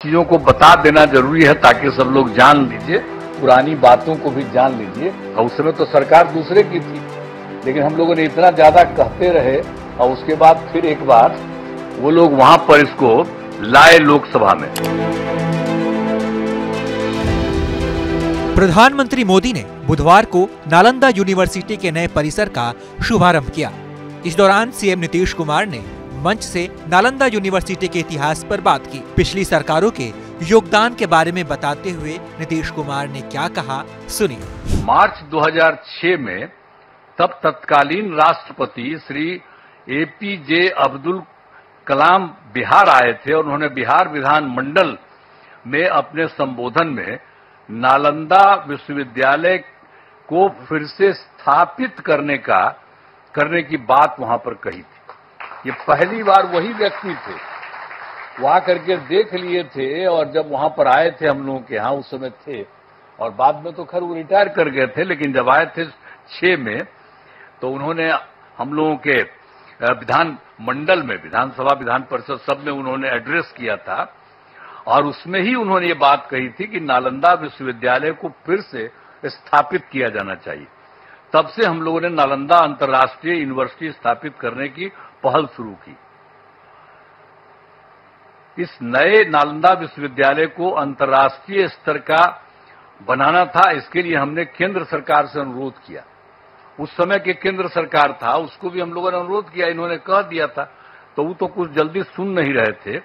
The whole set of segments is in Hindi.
चीज़ों को बता देना ज़रूरी है ताकि सब लोग जान लीजिए, पुरानी बातों को भी जान लीजिए। और उस समय तो सरकार दूसरे की थी, लेकिन हम लोगों ने इतना ज़्यादा कहते रहे, और उसके बाद फिर एक बार वो लोग वहाँ पर इसको लाए लोकसभा में। प्रधानमंत्री मोदी ने बुधवार को नालंदा यूनिवर्सिटी के नए परिसर का शुभारंभ किया। इस दौरान सीएम नीतीश कुमार ने मंच से नालंदा यूनिवर्सिटी के इतिहास पर बात की। पिछली सरकारों के योगदान के बारे में बताते हुए नीतीश कुमार ने क्या कहा, सुनिए। मार्च 2006 में तब तत्कालीन राष्ट्रपति श्री एपीजे अब्दुल कलाम बिहार आए थे और उन्होंने बिहार विधान मंडल में अपने संबोधन में नालंदा विश्वविद्यालय को फिर से स्थापित करने का, करने की बात वहाँ पर कही थी। ये पहली बार वही व्यक्ति थे। वहाँ करके देख लिए थे और जब वहाँ पर आए थे हम लोगों के यहाँ, उस समय थे। और बाद में तो खैर वो रिटायर कर गए थे, लेकिन जब आए थे छह में तो उन्होंने हम लोगों के विधान मंडल में, विधानसभा विधान परिषद सब में उन्होंने एड्रेस किया था। और उसमें ही उन्होंने ये बात कही थी कि नालंदा विश्वविद्यालय को फिर से स्थापित किया जाना चाहिए। तब से हम लोगों ने नालंदा अंतर्राष्ट्रीय यूनिवर्सिटी स्थापित करने की पहल शुरू की। इस नए नालंदा विश्वविद्यालय को अंतर्राष्ट्रीय स्तर का बनाना था, इसके लिए हमने केंद्र सरकार से अनुरोध किया। उस समय के केंद्र सरकार था, उसको भी हम लोगों ने अनुरोध किया, इन्होंने कह दिया था। तो वो तो कुछ जल्दी सुन नहीं रहे थे।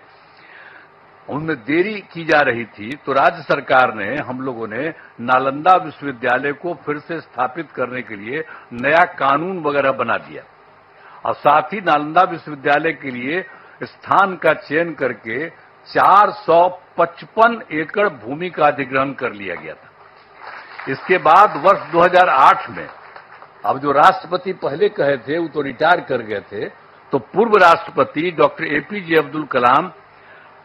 उनमें देरी की जा रही थी तो राज्य सरकार ने, हम लोगों ने नालंदा विश्वविद्यालय को फिर से स्थापित करने के लिए नया कानून वगैरह बना दिया। और साथ ही नालंदा विश्वविद्यालय के लिए स्थान का चयन करके 455 एकड़ भूमि का अधिग्रहण कर लिया गया था। इसके बाद वर्ष 2008 में, अब जो राष्ट्रपति पहले कहे थे, वो तो रिटायर कर गए थे तो पूर्व राष्ट्रपति डॉक्टर एपीजे अब्दुल कलाम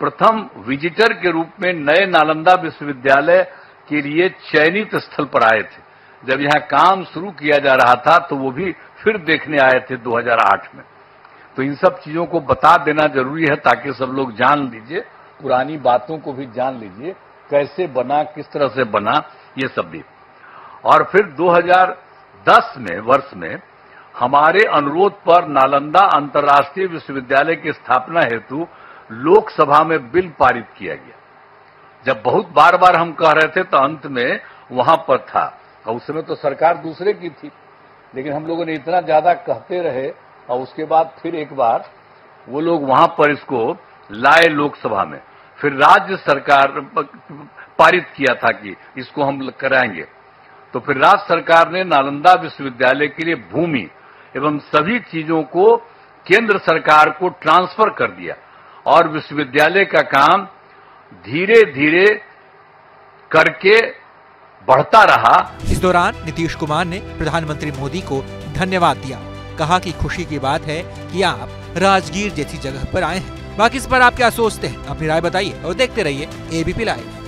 प्रथम विजिटर के रूप में नए नालंदा विश्वविद्यालय के लिए चयनित स्थल पर आए थे। जब यहाँ काम शुरू किया जा रहा था तो वो भी फिर देखने आए थे 2008 में। तो इन सब चीज़ों को बता देना ज़रूरी है ताकि सब लोग जान लीजिए, पुरानी बातों को भी जान लीजिए, कैसे बना, किस तरह से बना, ये सब भी। और फिर 2010 में, वर्ष में, हमारे अनुरोध पर नालंदा अंतर्राष्ट्रीय विश्वविद्यालय की स्थापना हेतु लोकसभा में बिल पारित किया गया। जब बहुत बार बार हम कह रहे थे तो अंत में वहाँ पर था। और उस समय तो सरकार दूसरे की थी। लेकिन हम लोगों ने इतना ज़्यादा कहते रहे, और उसके बाद फिर एक बार वो लोग वहाँ पर इसको लाए लोकसभा में। फिर राज्य सरकार पारित किया था कि इसको हम कराएँगे। तो फिर राज्य सरकार ने नालंदा विश्वविद्यालय के लिए भूमि एवं सभी चीज़ों को केंद्र सरकार को ट्रांसफ़र कर दिया। और विश्वविद्यालय का काम धीरे धीरे करके बढ़ता रहा। इस दौरान नीतीश कुमार ने प्रधानमंत्री मोदी को धन्यवाद दिया। कहा कि खुशी की बात है कि आप राजगीर जैसी जगह पर आए हैं। बाकी इस पर आप क्या सोचते हैं? अपनी राय बताइए और देखते रहिए एबीपी लाइव